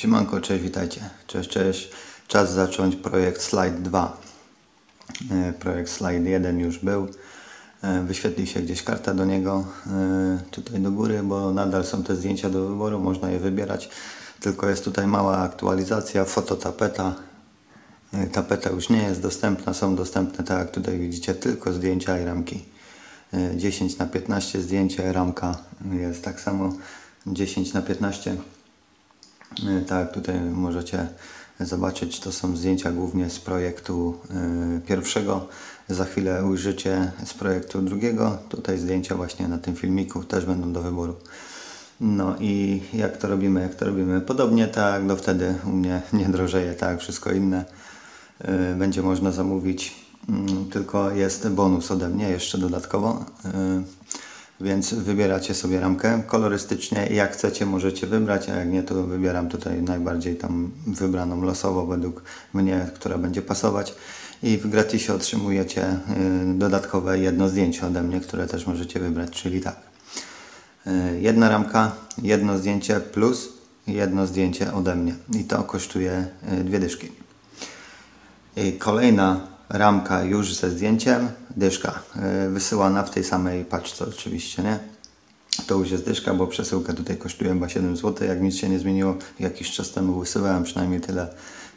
Siemanko, cześć, witajcie. Cześć, cześć. Czas zacząć projekt Slide 2. E, Projekt Slide 1 już był. E, Wyświetli się gdzieś karta do niego, e, tutaj do góry, bo nadal są te zdjęcia do wyboru, można je wybierać. Tylko jest tutaj mała aktualizacja, fototapeta. E, Tapeta już nie jest dostępna, są dostępne, tak jak tutaj widzicie, tylko zdjęcia i ramki. E, 10 na 15 zdjęcia i ramka jest tak samo 10 na 15 E, Tak, tutaj możecie zobaczyć, to są zdjęcia głównie z projektu e, pierwszego. Za chwilę ujrzycie z projektu drugiego. Tutaj zdjęcia właśnie na tym filmiku też będą do wyboru. No i jak to robimy? Jak to robimy? Podobnie tak do wtedy u mnie nie drożeje, tak wszystko inne. E, Będzie można zamówić, mm, tylko jest bonus ode mnie jeszcze dodatkowo. Więc wybieracie sobie ramkę kolorystycznie. Jak chcecie, możecie wybrać, a jak nie, to wybieram tutaj najbardziej tam wybraną losowo według mnie, która będzie pasować. I w gratisie otrzymujecie y, dodatkowe jedno zdjęcie ode mnie, które też możecie wybrać, czyli tak. Y, Jedna ramka, jedno zdjęcie plus jedno zdjęcie ode mnie. I to kosztuje y, dwie dyszki. I kolejna ramka już ze zdjęciem, dyszka yy, wysyłana w tej samej paczce oczywiście, nie? To już jest dyszka, bo przesyłka tutaj kosztuje chyba 7 zł, jak nic się nie zmieniło, jakiś czas temu wysyłałem, przynajmniej tyle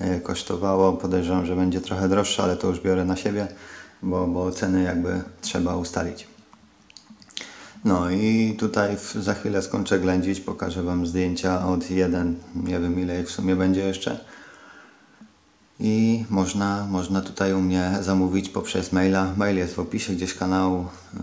yy, kosztowało. Podejrzewam, że będzie trochę droższe, ale to już biorę na siebie, bo, bo ceny jakby trzeba ustalić. No i tutaj w, za chwilę skończę ględzić, pokażę Wam zdjęcia od 1, nie wiem ile ich w sumie będzie jeszcze. I można, można tutaj u mnie zamówić poprzez maila. Mail jest w opisie gdzieś kanału. Yy,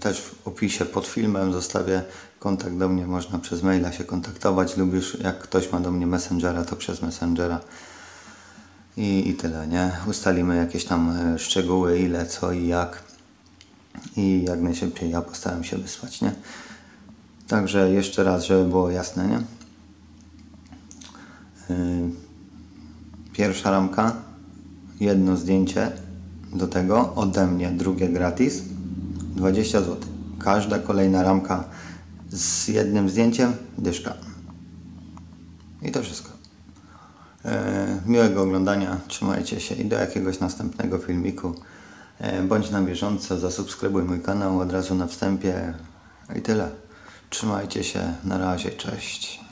też w opisie pod filmem zostawię kontakt do mnie. Można przez maila się kontaktować lub już jak ktoś ma do mnie messengera, to przez messengera. I, i tyle, nie? Ustalimy jakieś tam e, szczegóły, ile, co i jak. I jak najszybciej ja postaram się wysłać, nie? Także jeszcze raz, żeby było jasne, nie? Pierwsza ramka, jedno zdjęcie do tego, ode mnie drugie gratis, 20 zł. Każda kolejna ramka z jednym zdjęciem, dyszka. I to wszystko. E, miłego oglądania, trzymajcie się i do jakiegoś następnego filmiku. E, bądź na bieżąco, zasubskrybuj mój kanał od razu na wstępie. I tyle. Trzymajcie się, na razie, cześć.